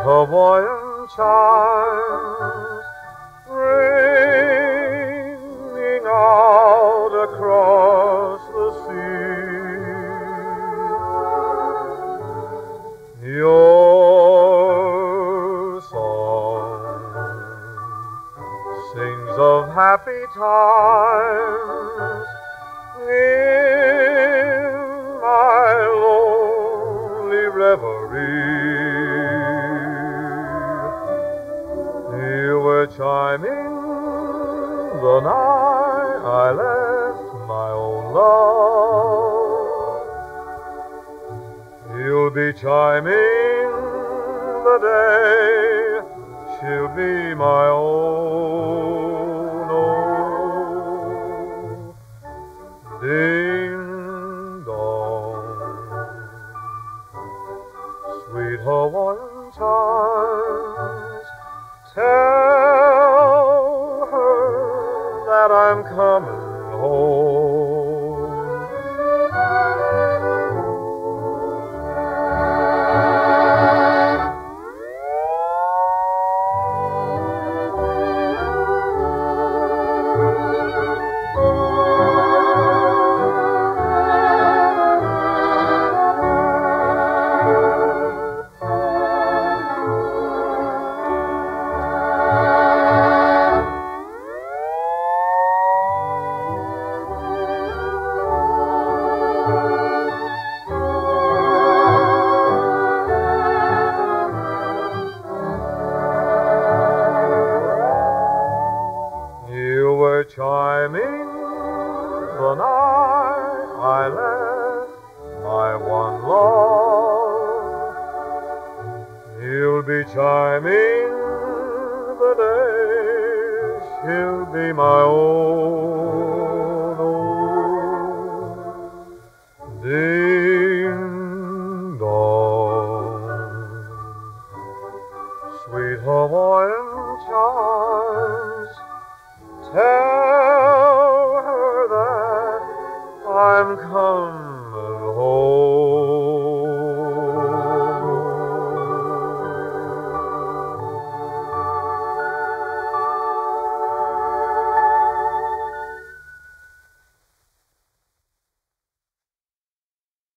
Hawaiian chimes ringing out across the sea. Your song sings of happy times in my lonely reverie. Chiming the night I left my own love. You'll be chiming the day she'll be my own. Oh, ding dong, sweet Hawaiian chimes, that I'm coming home. chiming the night I left my one love. He'll be chiming the day she'll be my own. Ding dong, sweet Hawaiian chime. come home.